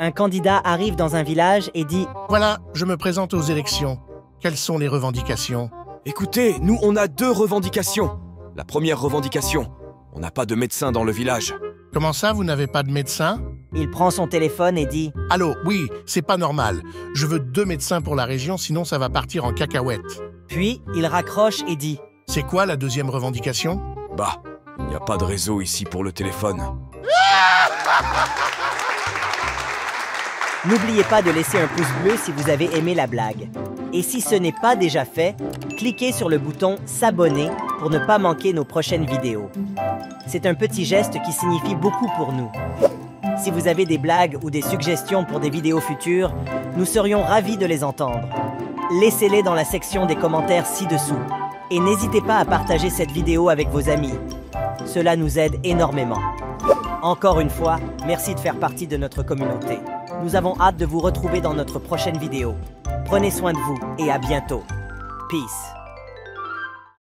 Un candidat arrive dans un village et dit Voilà, je me présente aux élections. Quelles sont les revendications? Écoutez, nous on a deux revendications. La première revendication, on n'a pas de médecin dans le village. Comment ça, vous n'avez pas de médecin? Il prend son téléphone et dit Allô, oui, c'est pas normal. Je veux deux médecins pour la région, sinon ça va partir en cacahuète. Puis il raccroche et dit C'est quoi la deuxième revendication? Bah, il n'y a pas de réseau ici pour le téléphone. N'oubliez pas de laisser un pouce bleu si vous avez aimé la blague. Et si ce n'est pas déjà fait, cliquez sur le bouton S'abonner pour ne pas manquer nos prochaines vidéos. C'est un petit geste qui signifie beaucoup pour nous. Si vous avez des blagues ou des suggestions pour des vidéos futures, nous serions ravis de les entendre. Laissez-les dans la section des commentaires ci-dessous. Et n'hésitez pas à partager cette vidéo avec vos amis. Cela nous aide énormément. Encore une fois, merci de faire partie de notre communauté. Nous avons hâte de vous retrouver dans notre prochaine vidéo. Prenez soin de vous et à bientôt. Peace.